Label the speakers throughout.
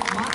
Speaker 1: so much.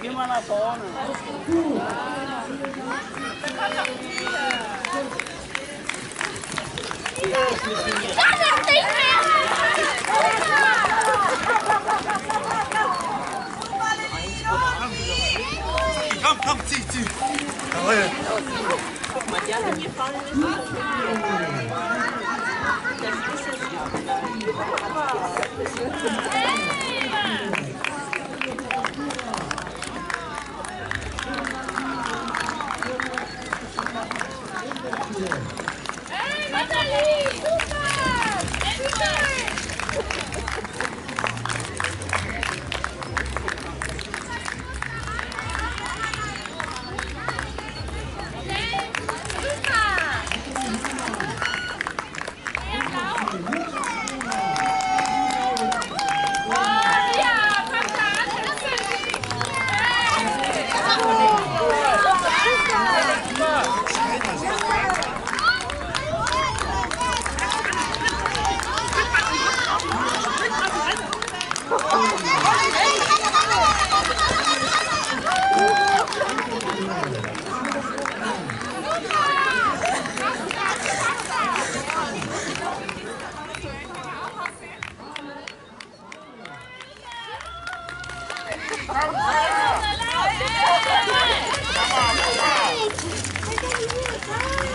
Speaker 2: Geh mal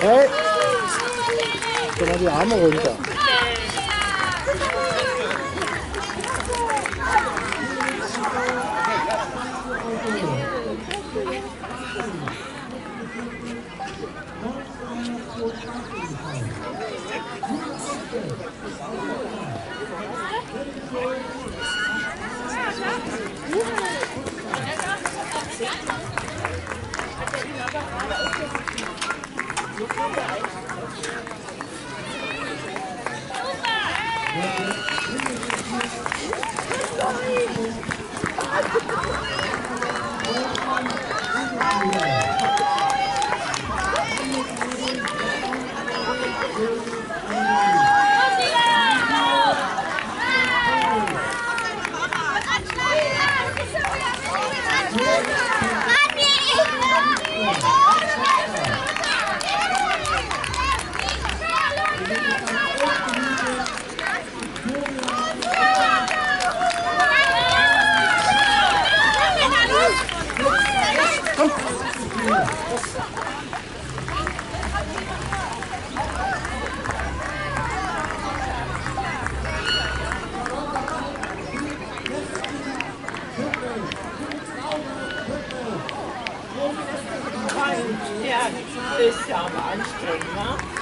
Speaker 3: 에이, 그
Speaker 4: 말이 아무 거니까.
Speaker 2: Ja, ist ja aber anstrengend,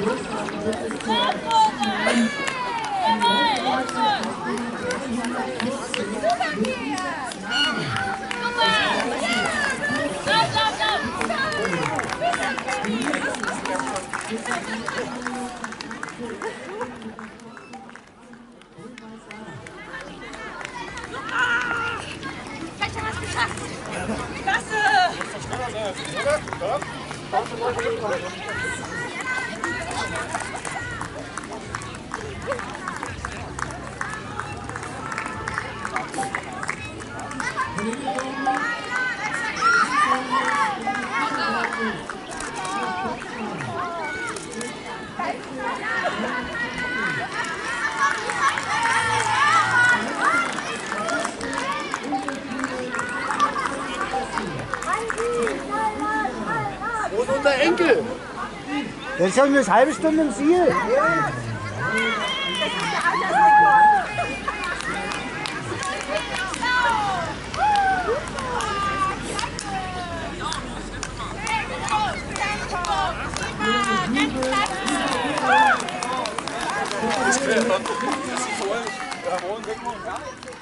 Speaker 2: ne?
Speaker 3: Super!
Speaker 4: unser Enkel. Der ist schon eine halbe Stunde im Ziel.
Speaker 1: Ja, wollen wir mal.